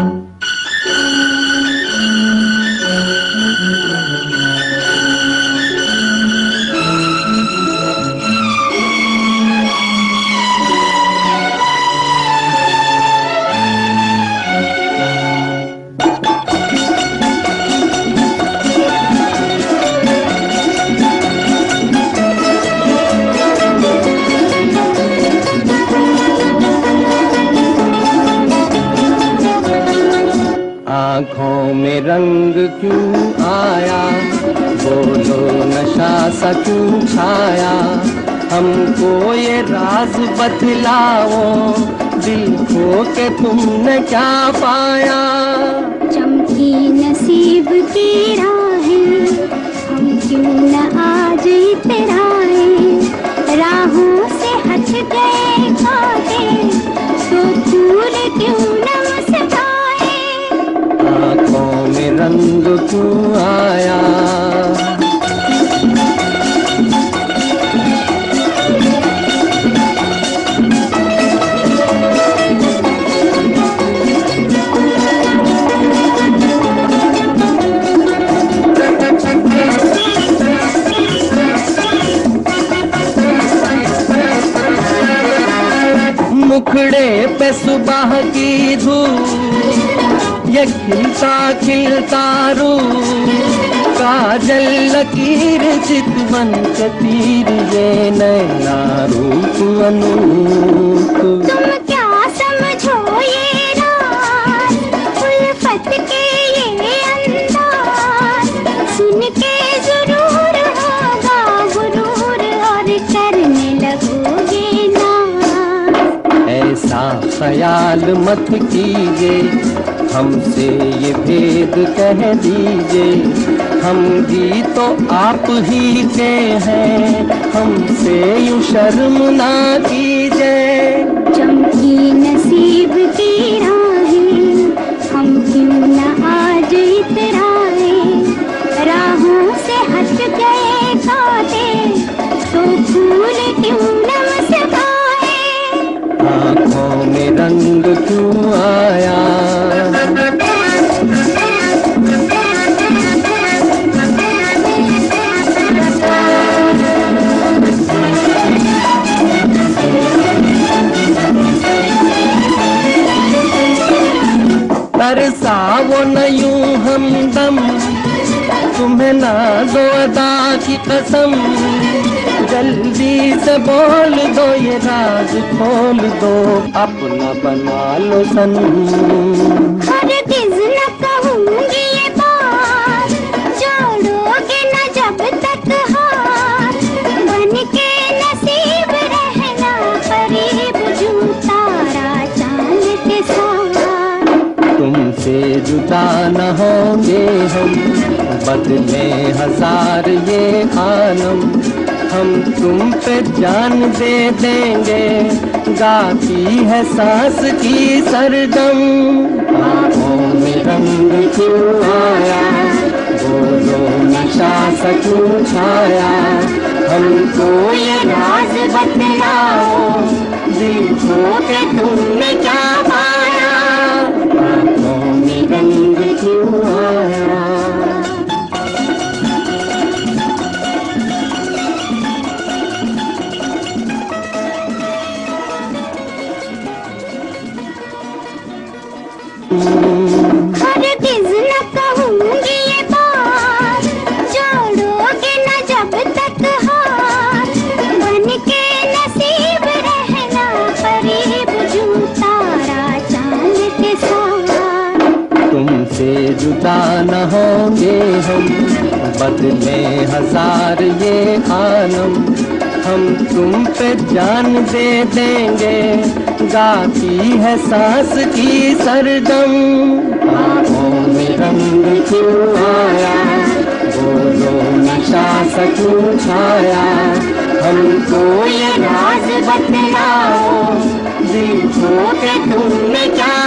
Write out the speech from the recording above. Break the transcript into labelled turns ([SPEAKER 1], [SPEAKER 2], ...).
[SPEAKER 1] آنکھوں میں رنگ کیوں آیا؟ بولو نشا سا کیوں چھایا؟ ہم کو یہ راز بتلاؤ دل کھو کے تم نے کیا پایا؟
[SPEAKER 2] چمکی نصیب کی راہیں ہم کیوں نہ آج اترائیں
[SPEAKER 1] رنگ آیا۔ مکھڑے پہ صبح کی دھوپ۔ یہ کھلتا کھلتا رو کاجل لکیر چتون کے تیر یہ نینا روپ انوپ
[SPEAKER 2] تم کیا سمجھو یہ رات الفت کے یہ انداز سن کے ضرور ہوگا غرور اور کرنے لگو گے ناز
[SPEAKER 1] ایسا خیال مت کیجیے ہم سے یہ بھید کہہ دیجیے ہم بھی تو آپ ہی کے ہیں، ہم سے یوں شرم نہ کیجیے ترسا وہ نیوں ہم دم۔ تمہیں نہ دو ادا کی قسم۔ جلدی سے بول دو یہ راز کھول دو۔ اپنا بنا لو سن جدا نہ ہوں گے ہم۔ بدلے ہزار یہ عالم ہم تم پہ جان دے دیں گے۔ گاتی ہے سانس کی سردم۔ آنکھوں میں رنگ کیوں آیا؟ بولو نشا سکوں چھایا۔ ہم کو یہ راز بتلاؤ۔ دل کھو کے تم نے
[SPEAKER 2] نہ
[SPEAKER 1] ہوں گے ہم بدلے ہزار یہ عالم ہم تم پہ جان دے دیں گے گاتی ہے ساس کی سردم۔ رنگ کیوں آیا؟ بولو نشا سکوں چھایا۔ ہم کو یہ راز بتلاؤ۔ دل چھوٹے تم نے کیا